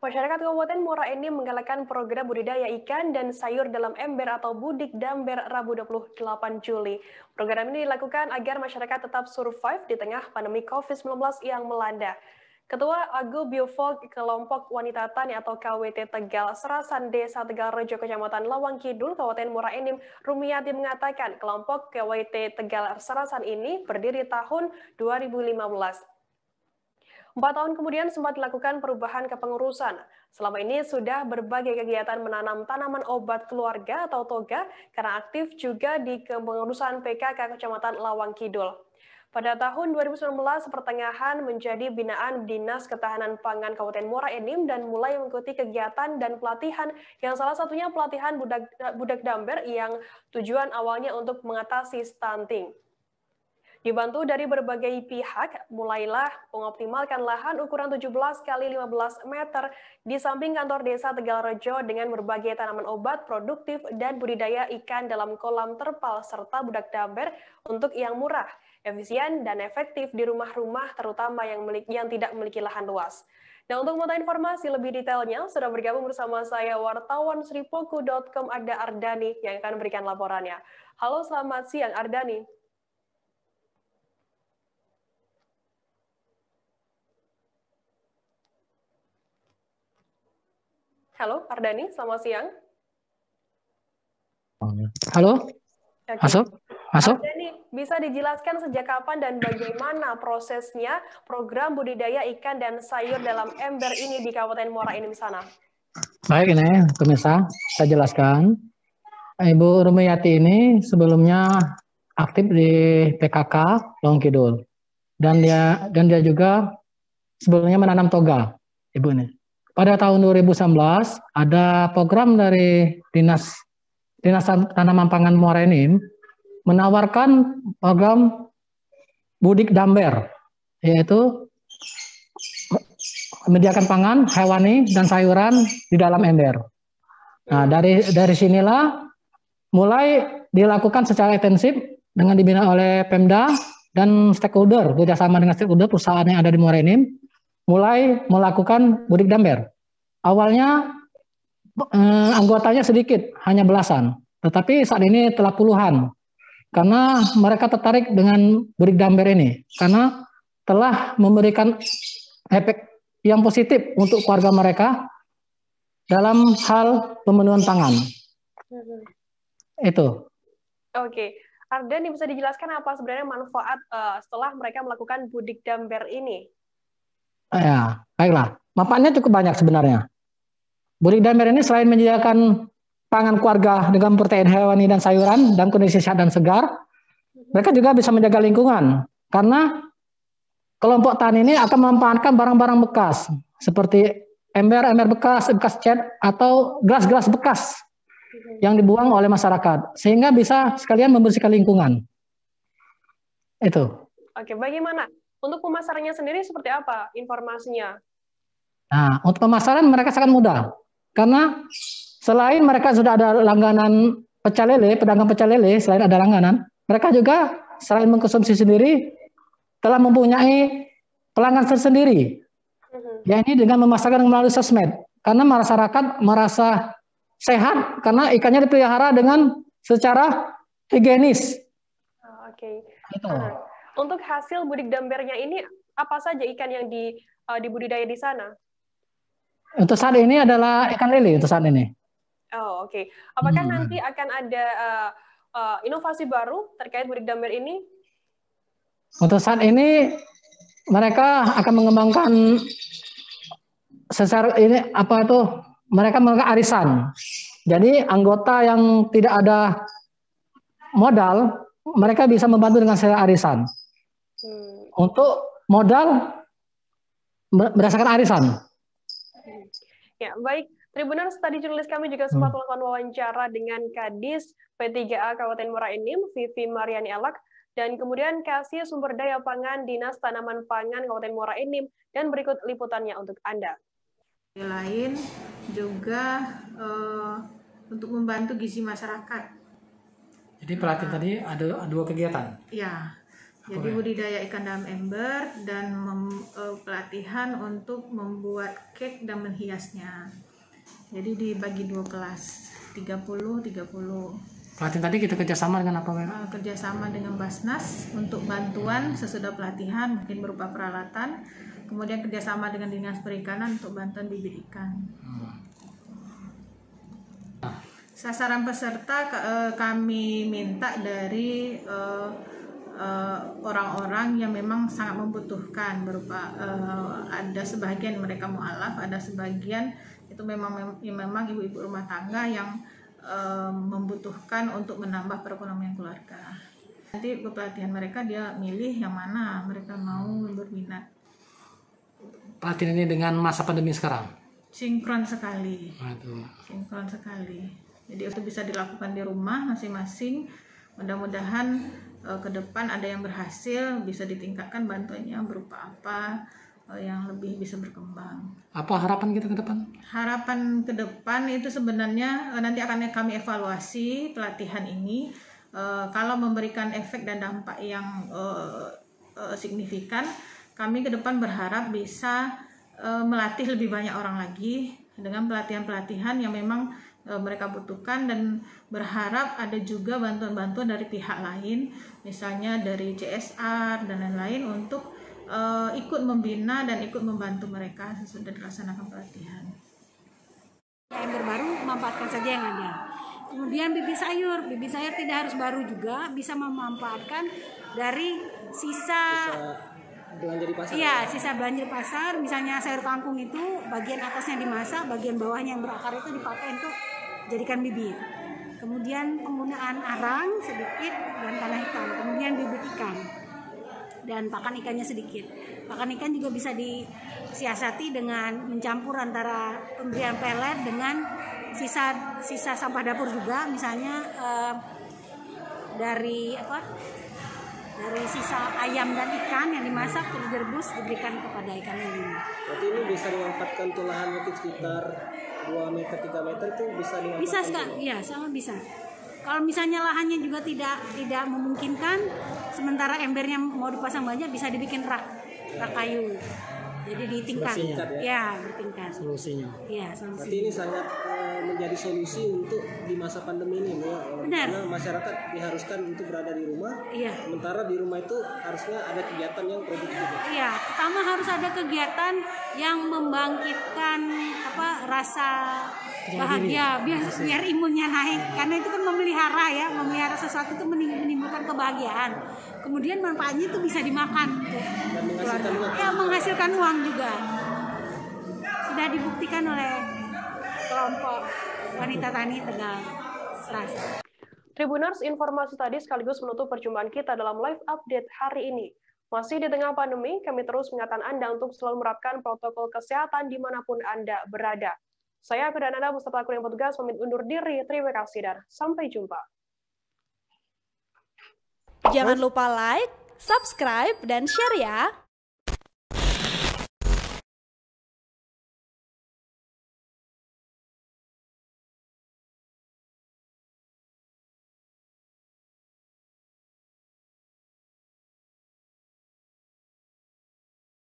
Masyarakat Kabupaten Muara Enim menggalakkan program budidaya ikan dan sayur dalam ember atau budik damber Rabu 28 Juli. Program ini dilakukan agar masyarakat tetap survive di tengah pandemi COVID-19 yang melanda. Ketua Agu Biofolk Kelompok Wanita Tani atau KWT Tegal Serasan Desa Tegal Rejo Kecamatan Lawang Kidul, Kabupaten Muara Enim, Rumiati mengatakan kelompok KWT Tegal Serasan ini berdiri tahun 2015. Empat tahun kemudian sempat dilakukan perubahan kepengurusan. Selama ini sudah berbagai kegiatan menanam tanaman obat keluarga atau toga karena aktif juga di kepengurusan PKK Kecamatan Lawang Kidul. Pada tahun 2019, pertengahan menjadi binaan Dinas Ketahanan Pangan Kabupaten Muara Enim dan mulai mengikuti kegiatan dan pelatihan yang salah satunya pelatihan budak, budak damber yang tujuan awalnya untuk mengatasi stunting. Dibantu dari berbagai pihak, mulailah mengoptimalkan lahan ukuran 17 kali 15 meter di samping kantor desa Tegalrejo dengan berbagai tanaman obat produktif dan budidaya ikan dalam kolam terpal serta budak damber untuk yang murah, efisien, dan efektif di rumah-rumah terutama yang, yang tidak memiliki lahan luas. Nah, untuk mengetahui informasi lebih detailnya, sudah bergabung bersama saya wartawan sripoku.com ada Ardani yang akan memberikan laporannya. Halo, selamat siang Ardani. Halo, Ardani, selamat siang. Halo, Oke. masuk, masuk. Ardani, bisa dijelaskan sejak kapan dan bagaimana prosesnya program budidaya ikan dan sayur dalam ember ini di Kabupaten Muara ini sana? Baik, ini pemirsa, saya jelaskan. Ibu Rumiyati ini sebelumnya aktif di PKK Long Kidul dan dia dan dia juga sebelumnya menanam toga, ibu ini pada tahun 2019 ada program dari Dinas Dinas Tanaman Pangan Muara Enim menawarkan program Budik Damber yaitu menyediakan pangan hewani dan sayuran di dalam ember. Nah, dari dari sinilah mulai dilakukan secara intensif dengan dibina oleh Pemda dan stakeholder bekerjasama dengan stakeholder perusahaan yang ada di Muara Enim mulai melakukan budik damber. Awalnya eh, anggotanya sedikit, hanya belasan. Tetapi saat ini telah puluhan. Karena mereka tertarik dengan budik damber ini. Karena telah memberikan efek yang positif untuk keluarga mereka dalam hal pemenuhan pangan. Hmm. Itu. Oke. Arden bisa dijelaskan apa sebenarnya manfaat uh, setelah mereka melakukan budik damber ini? Ya, baiklah. Manfaatnya cukup banyak sebenarnya. Burik Damer ini selain menyediakan pangan keluarga dengan protein hewani dan sayuran dan kondisi sehat dan segar, mereka juga bisa menjaga lingkungan karena kelompok tani ini akan memanfaatkan barang-barang bekas seperti ember-ember bekas, bekas cat atau gelas-gelas bekas yang dibuang oleh masyarakat sehingga bisa sekalian membersihkan lingkungan. Itu. Oke, bagaimana untuk pemasarannya sendiri seperti apa informasinya? Nah, untuk pemasaran mereka sangat mudah. Karena selain mereka sudah ada langganan pecel lele, pedagang pecel lele, selain ada langganan, mereka juga selain mengkonsumsi sendiri, telah mempunyai pelanggan tersendiri. Mm-hmm. Ya ini dengan memasarkan melalui sosmed. Karena masyarakat merasa sehat karena ikannya dipelihara dengan secara higienis. Oh, Oke. Okay. Nah, untuk hasil budik dambernya ini apa saja ikan yang di uh, dibudidaya di sana? Untuk saat ini adalah ikan lele untuk saat ini. Oh oke. Okay. Apakah hmm. nanti akan ada uh, uh, inovasi baru terkait budik damber ini? Untuk saat ini mereka akan mengembangkan secara ini apa tuh mereka melakukan arisan. Jadi anggota yang tidak ada modal mereka bisa membantu dengan secara arisan. Hmm. Untuk modal berdasarkan arisan. Ya, baik. Tribuners, tadi jurnalis kami juga sempat hmm. melakukan wawancara dengan Kadis P3A Kabupaten Muara Enim, Vivi Mariani Alak, dan kemudian Kasih Sumber Daya Pangan Dinas Tanaman Pangan Kabupaten Muara Enim, dan berikut liputannya untuk Anda. Lain juga uh, untuk membantu gizi masyarakat. Jadi pelatihan tadi ada dua kegiatan? Ya, Jadi budidaya ikan dalam ember dan mem, uh, pelatihan untuk membuat cake dan menghiasnya. Jadi dibagi dua kelas, 30 30. Pelatihan tadi kita kerjasama dengan apa, Mbak? Uh, kerjasama dengan Basnas untuk bantuan sesudah pelatihan mungkin berupa peralatan, kemudian kerjasama dengan dinas perikanan untuk bantuan bibit ikan. Sasaran peserta uh, kami minta dari uh, orang-orang uh, yang memang sangat membutuhkan berupa uh, ada sebagian mereka mualaf, ada sebagian itu memang yang memang ibu-ibu rumah tangga yang uh, membutuhkan untuk menambah perekonomian keluarga. Nanti pelatihan mereka dia milih yang mana mereka mau berminat. Pelatihan ini dengan masa pandemi sekarang? Sinkron sekali. Aduh. Sinkron sekali. Jadi itu bisa dilakukan di rumah masing-masing. Mudah-mudahan uh, ke depan ada yang berhasil bisa ditingkatkan bantuannya berupa apa uh, yang lebih bisa berkembang. Apa harapan kita ke depan? Harapan ke depan itu sebenarnya uh, nanti akan kami evaluasi pelatihan ini. Uh, kalau memberikan efek dan dampak yang uh, uh, signifikan, kami ke depan berharap bisa uh, melatih lebih banyak orang lagi dengan pelatihan-pelatihan yang memang E, mereka butuhkan dan berharap ada juga bantuan-bantuan dari pihak lain misalnya dari CSR dan lain-lain untuk uh, ikut membina dan ikut membantu mereka sesudah dilaksanakan pelatihan. Ember baru memanfaatkan saja yang ada. Kemudian bibit sayur, bibit sayur tidak harus baru juga, bisa memanfaatkan dari sisa, sisa belanja di pasar iya sisa belanja di pasar misalnya sayur kangkung itu bagian atasnya dimasak bagian bawahnya yang berakar itu dipakai untuk jadikan bibit kemudian penggunaan arang sedikit dan tanah hitam kemudian bibit ikan. Dan pakan ikannya sedikit. Pakan ikan juga bisa disiasati dengan mencampur antara pemberian pelet dengan sisa sisa sampah dapur juga. Misalnya eh, dari apa? Dari sisa ayam dan ikan yang dimasak terus direbus diberikan kepada ikan ini. Berarti ini bisa dimanfaatkan tuh lahan mungkin sekitar 2 meter 3 meter itu bisa dimanfaatkan. Bisa sekali, iya sangat bisa. Kalau misalnya lahannya juga tidak tidak memungkinkan, sementara embernya mau dipasang banyak bisa dibikin rak rak kayu jadi di tingkat ya, ya di tingkat solusinya ya solusi. berarti ini sangat uh, menjadi solusi untuk di masa pandemi ini ya Benar. karena masyarakat diharuskan untuk berada di rumah. Iya. Sementara di rumah itu harusnya ada kegiatan yang produktif. Iya pertama harus ada kegiatan yang membangkitkan apa rasa bahagia biar biar imunnya naik. Karena itu kan memelihara ya memelihara sesuatu itu menimbulkan kebahagiaan. Kemudian manfaatnya itu bisa dimakan dan menghasilkan uang. ya menghasilkan uang juga. Sudah dibuktikan oleh kelompok wanita tani Tegal Selasa Tribuners, informasi tadi sekaligus menutup perjumpaan kita dalam live update hari ini. Masih di tengah pandemi, kami terus mengingatkan Anda untuk selalu menerapkan protokol kesehatan di mana pun Anda berada. Saya Perdana beserta kru yang petugas pamit undur diri. Terima kasih dan sampai jumpa. Jangan lupa like, subscribe, dan share ya.